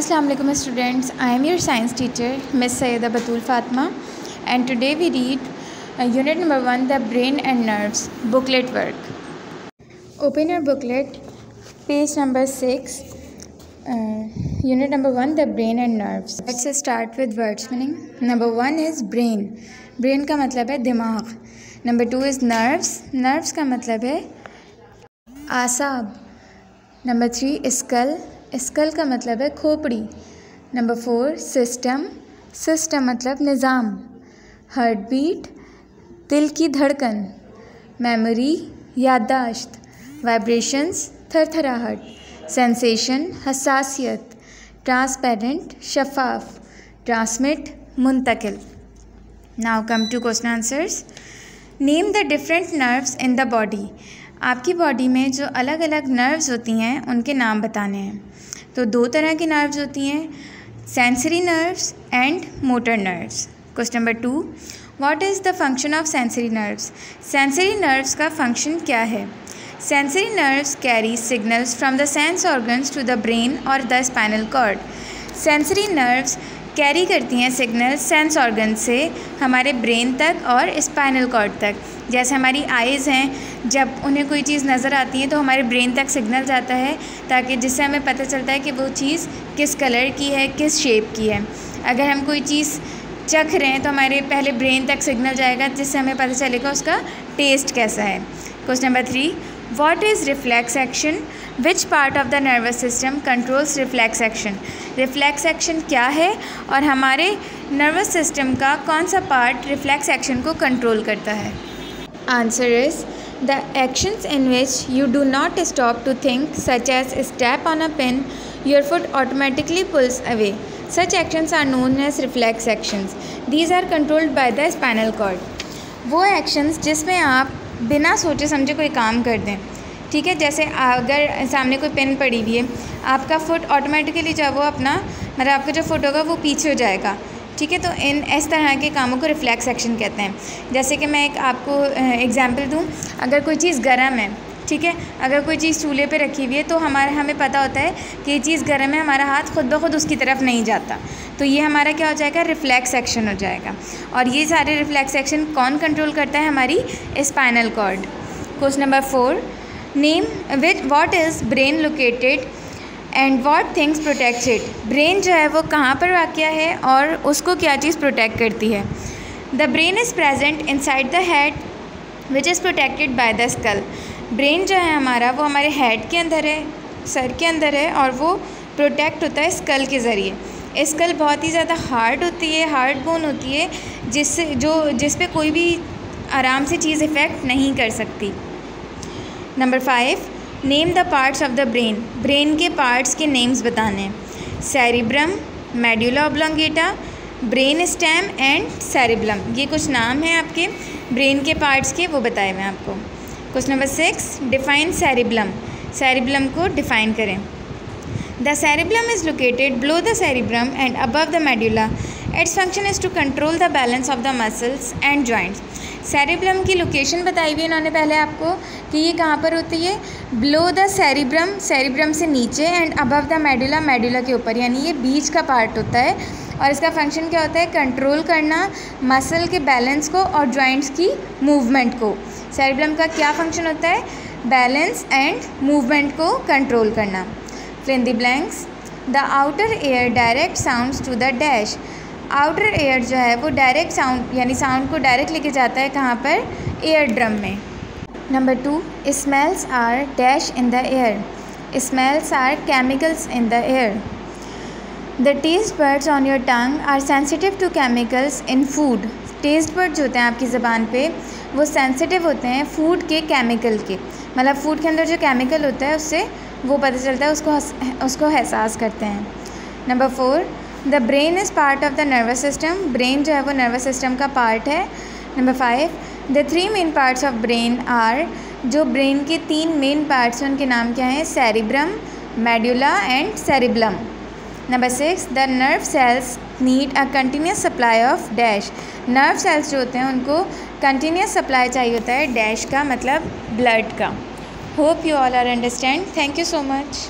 अस्सलाम वालेकुम students I am your science teacher miss Saida Batool Fatima and today we read unit number one the brain and nerves booklet work open your booklet page number six unit number one the brain and nerves let's start with words meaning number one is brain brain का मतलब है दिमाग. Number two is nerves nerves का मतलब है आसाब. Number three skull skull का मतलब है खोपड़ी। नंबर फोर सिस्टम सिस्टम मतलब निज़ाम। हार्ट बीट दिल की धड़कन। मेमोरी याददाश्त। वाइब्रेशंस थरथराहट। सेंसेशन हसासियत। ट्रांसपेरेंट शफाफ। ट्रांसमिट मुंतकिल। Now come to question answers name the different nerves in the body आपकी बॉडी में जो अलग अलग नर्व्स होती हैं, उनके नाम बताने हैं। तो दो तरह की नर्व्स होती हैं sensory nerves and motor nerves question number two what is the function of sensory nerves sensory nerves का फ़ंक्शन क्या है? Sensory nerves carry signals from the sense organs to the brain और the spinal cord sensory nerves carry करती हैं signal sense organ से हमारे brain तक और स्पाइनल कॉर्ड तक। जैसे हमारी आइज़ हैं, जब उन्हें कोई चीज़ नज़र आती है तो हमारे ब्रेन तक सिग्नल जाता है ताकि जिससे हमें पता चलता है कि वो चीज़ किस कलर की है, किस शेप की है। अगर हम कोई चीज़ चख रहे हैं तो हमारे पहले ब्रेन तक सिग्नल जाएगा जिससे हमें पता चलेगा उसका टेस्ट कैसा है। Question number three what is reflex action which part of the nervous system controls reflex action reflex action क्या है? और हमारे नर्वस सिस्टम का कौन सा पार्ट रिफ्लैक्स एक्शन को कंट्रोल करता है? Answer is the actions in which you do not stop to think such as step on a pin your foot automatically pulls away such actions are known as reflex actions these are controlled by the spinal cord वो actions जिसमें आप बिना सोचे समझे कोई काम कर दें ठीक है, जैसे अगर सामने कोई पेन पड़ी हुई है, आपका फुट ऑटोमेटिकली जो वो अपना मतलब आपका जो फुट होगा वो पीछे हो जाएगा। ठीक है तो इन इस तरह के कामों को रिफ्लेक्स एक्शन कहते हैं। जैसे कि मैं एक आपको एग्ज़ाम्पल दूँ, अगर कोई चीज़ गर्म है, ठीक है, अगर कोई चीज़ चूल्हे पे रखी हुई है तो हमारे, हमें पता होता है कि ये चीज़ गर्म है, हमारा हाथ खुद ब खुद उसकी तरफ़ नहीं जाता। तो ये हमारा क्या हो जाएगा रिफ्लेक्स एक्शन हो जाएगा। और ये सारे रिफ्लेक्स एक्शन कौन कंट्रोल करता है, हमारी spinal cord question number four name which what is brain located and what things protect it brain जो है वो कहाँ पर वाक़ है और उसको क्या चीज़ प्रोटेक्ट करती है? The brain is present inside the head which is protected by the skull brain जो है हमारा वो हमारे हेड के अंदर है, सर के अंदर है और वो प्रोटेक्ट होता है स्कल के ज़रिए. स्कल बहुत ही ज़्यादा हार्ड होती है हार्ड बोन होती है, जिससे जो, जिस पे कोई भी आराम से चीज़ इफ़ेक्ट नहीं कर सकती. Number five name the parts of the brain brain के पार्ट्स के नेम्स बताने. Cerebrum medulla oblongata brain stem and cerebellum ये कुछ नाम हैं आपके. ब्रेन के पार्ट्स के वो बताए हुए आपको. Question number six define cerebellum cerebellum को डिफाइन करें. The cerebellum is located below the cerebrum and above the medulla its function is to control the balance of the muscles and joints cerebrum की location बताई हुई इन्होंने पहले आपको कि ये कहाँ पर होती है? ब्लो द सेरिब्रम सेरिब्रम से नीचे and above the medulla medulla के ऊपर, यानी ये बीच का पार्ट होता है। और इसका फ़ंक्शन क्या होता है? कंट्रोल करना मसल के बैलेंस को और जॉइंट्स की मूवमेंट को। सेरिब्रम का क्या फ़ंक्शन होता है? बैलेंस एंड मूवमेंट को कंट्रोल करना। Fill the blanks the outer ear direct sounds to the dash outer ear जो है वो डायरेक्ट साउंड यानी साउंड को डायरेक्ट लेके जाता है कहाँ पर? एयर ड्रम में। Number two smells are dash in the air smells are chemicals in the air the taste buds on your tongue are sensitive to chemicals in food taste bud होते हैं आपकी ज़बान पे, वो सेंसिटिव होते हैं food के केमिकल के। मतलब फ़ूड के अंदर जो केमिकल होता है, उससे वो पता चलता है, उसको उसको एहसास करते हैं। Number four the brain is part of the nervous system brain जो है वो नर्वस सिस्टम का पार्ट है number five the three main parts of brain are जो ब्रेन के तीन मेन पार्ट्स हैं, उनके नाम क्या हैं? Cerebrum medulla and cerebellum number six the nerve cells need a continuous supply of dash nerve cells जो होते हैं, उनको कंटिन्यूस सप्लाई चाहिए होता है डैश का मतलब ब्लड का. Hope you all are understand thank you so much